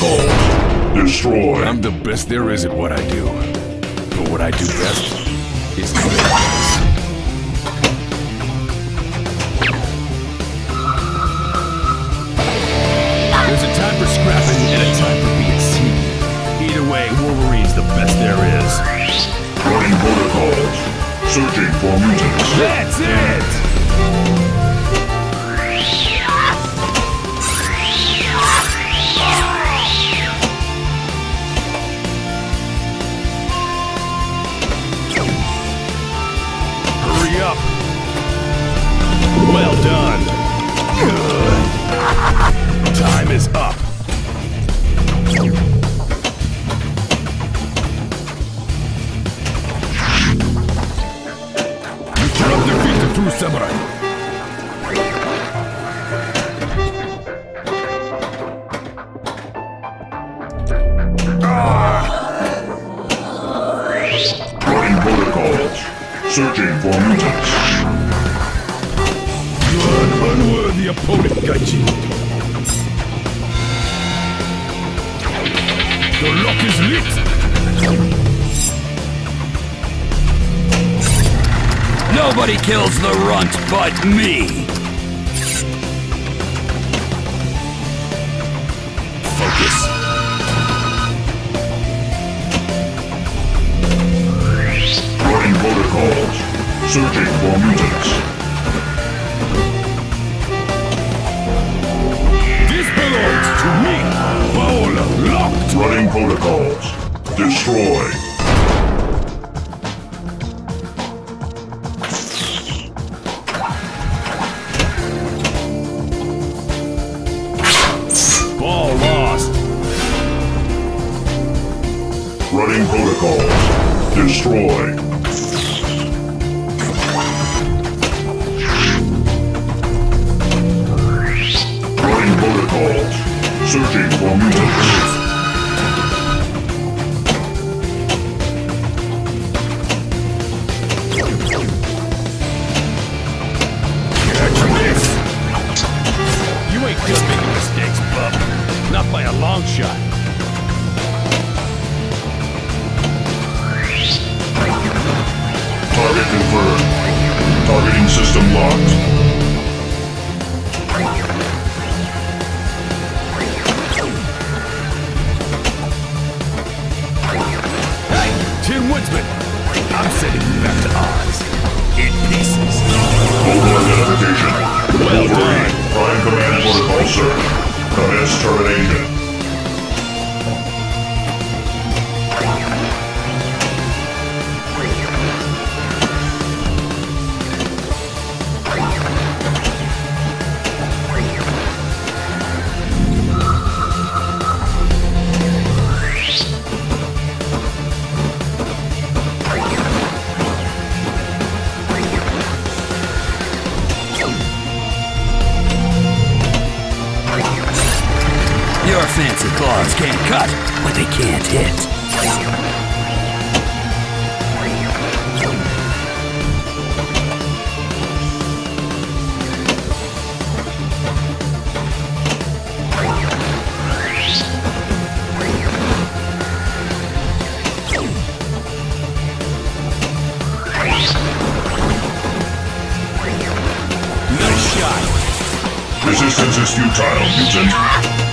protocols. Destroy. I'm the best there is at what I do. But what I do best is this. There's a time for scrapping and a time for being seen. Either way, Wolverine's the best there is. Running protocols. Searching for mutants. That's it! Searching for mutants. You're an unworthy opponent, Gaichi. Your lock is lit! Nobody kills the runt but me! Running. Searching for mutants. This belongs to me! Paola, locked! Running protocols. Destroy. Ball lost! Running protocols. Destroy. A long shot. Target confirmed. Targeting system locked. Fancy claws can't cut, but they can't hit. Resistance is futile, mutant.